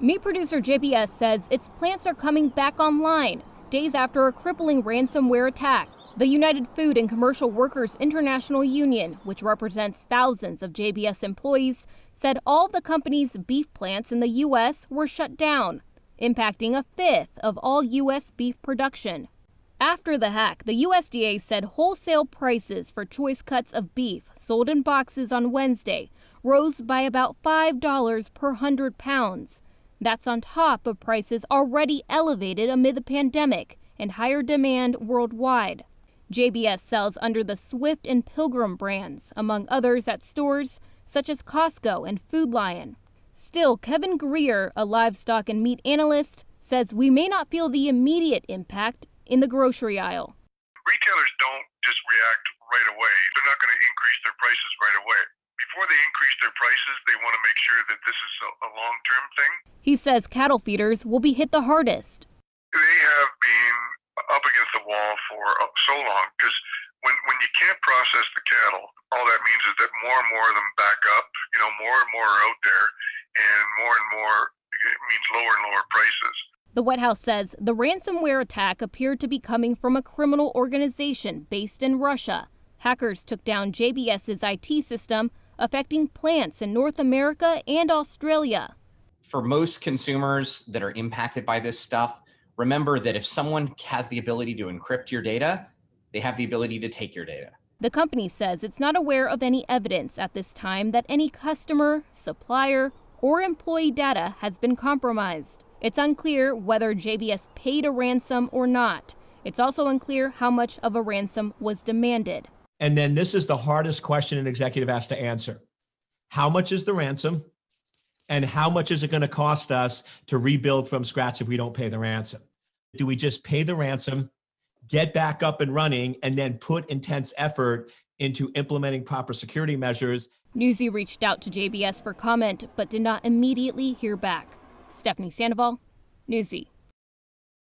Meat producer JBS says its plants are coming back online days after a crippling ransomware attack. The United Food and Commercial Workers International Union, which represents thousands of JBS employees, said all the company's beef plants in the U.S. were shut down, impacting a fifth of all U.S. beef production. After the hack, the USDA said wholesale prices for choice cuts of beef sold in boxes on Wednesday rose by about $5 per 100 pounds. That's on top of prices already elevated amid the pandemic and higher demand worldwide. JBS sells under the Swift and Pilgrim brands, among others at stores such as Costco and Food Lion. Still, Kevin Grier, a livestock and meat analyst, says we may not feel the immediate impact in the grocery aisle. Retailers don't just react right away. They're not going to increase their prices they increase their prices, they want to make sure that this is a, long term thing. He says cattle feeders will be hit the hardest. They have been up against the wall for uh, so long because when, when you can't process the cattle, all that means is that more and more of them back up. You know, more and more are out there, and more and more means lower and lower prices. The White House says the ransomware attack appeared to be coming from a criminal organization based in Russia. Hackers took down JBS's IT system, affecting plants in North America and Australia. For most consumers that are impacted by this stuff, remember that if someone has the ability to encrypt your data, they have the ability to take your data. The company says it's not aware of any evidence at this time that any customer, supplier, or employee data has been compromised. It's unclear whether JBS paid a ransom or not. It's also unclear how much of a ransom was demanded. And then this is the hardest question an executive has to answer How much is the ransom? And how much is it going to cost us to rebuild from scratch if we don't pay the ransom? Do we just pay the ransom, get back up and running, and then put intense effort into implementing proper security measures? Newsy reached out to JBS for comment, but did not immediately hear back. Stephanie Sandoval, Newsy.